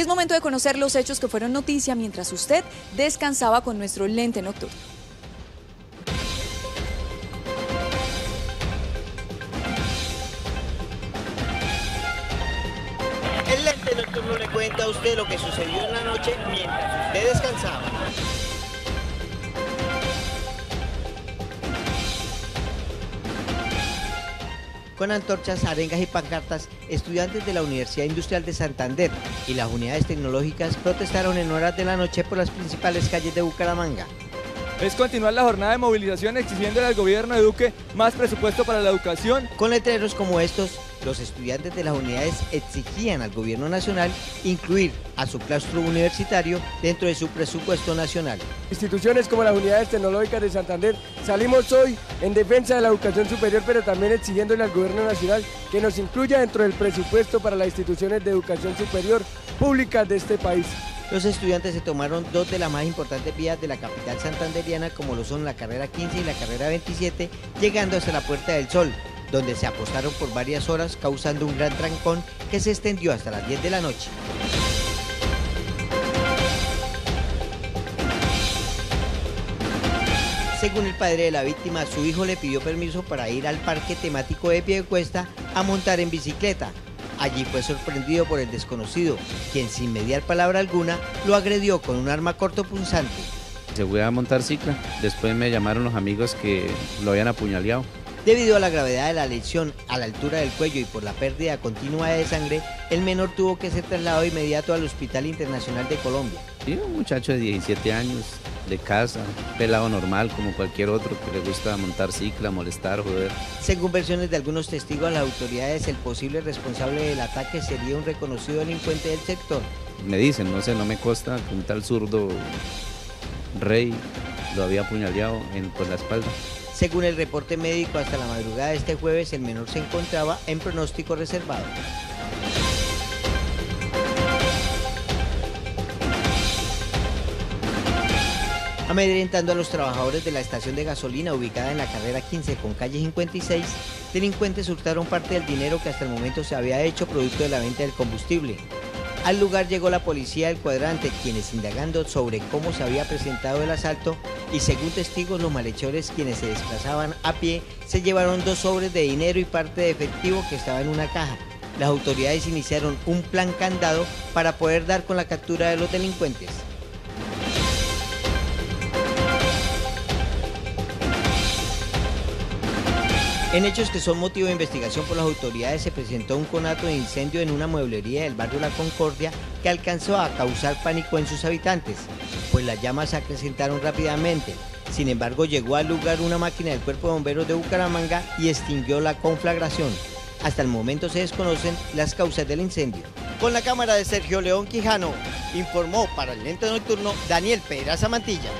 Y es momento de conocer los hechos que fueron noticia mientras usted descansaba con nuestro lente nocturno. El lente nocturno le cuenta a usted lo que sucedió en la noche mientras usted descansaba. Con antorchas, arengas y pancartas, estudiantes de la Universidad Industrial de Santander y las unidades tecnológicas protestaron en horas de la noche por las principales calles de Bucaramanga. Es continuar la jornada de movilización exigiéndole al gobierno de Duque más presupuesto para la educación. Con letreros como estos, los estudiantes de las unidades exigían al gobierno nacional incluir a su claustro universitario dentro de su presupuesto nacional. Instituciones como las unidades tecnológicas de Santander salimos hoy en defensa de la educación superior, pero también exigiéndole al gobierno nacional que nos incluya dentro del presupuesto para las instituciones de educación superior públicas de este país. Los estudiantes se tomaron dos de las más importantes vías de la capital santanderiana, como lo son la carrera 15 y la carrera 27, llegando hasta la Puerta del Sol, donde se apostaron por varias horas, causando un gran trancón que se extendió hasta las 10 de la noche. Según el padre de la víctima, su hijo le pidió permiso para ir al parque temático de Piedecuesta a montar en bicicleta. Allí fue sorprendido por el desconocido, quien sin mediar palabra alguna lo agredió con un arma cortopunzante. Se fue a montar cicla, después me llamaron los amigos que lo habían apuñaleado. Debido a la gravedad de la lesión a la altura del cuello y por la pérdida continua de sangre, el menor tuvo que ser trasladado inmediato al Hospital Internacional de Colombia. Sí, un muchacho de 17 años, de casa, pelado normal como cualquier otro que le gusta montar cicla, molestar, joder. Según versiones de algunos testigos, las autoridades, el posible responsable del ataque sería un reconocido delincuente del sector. Me dicen, no sé, no me consta que un tal zurdo rey lo había apuñaleado en, por la espalda. Según el reporte médico, hasta la madrugada de este jueves el menor se encontraba en pronóstico reservado. Amedrentando a los trabajadores de la estación de gasolina ubicada en la carrera 15 con calle 56, delincuentes hurtaron parte del dinero que hasta el momento se había hecho producto de la venta del combustible. Al lugar llegó la policía del cuadrante, quienes indagando sobre cómo se había presentado el asalto y según testigos los malhechores quienes se desplazaban a pie se llevaron dos sobres de dinero y parte de efectivo que estaba en una caja. Las autoridades iniciaron un plan candado para poder dar con la captura de los delincuentes. En hechos que son motivo de investigación por las autoridades se presentó un conato de incendio en una mueblería del barrio La Concordia que alcanzó a causar pánico en sus habitantes, pues las llamas se acrecentaron rápidamente. Sin embargo, llegó al lugar una máquina del Cuerpo de Bomberos de Bucaramanga y extinguió la conflagración. Hasta el momento se desconocen las causas del incendio. Con la cámara de Sergio León Quijano, informó para el lente nocturno Daniel Pedraza Mantilla.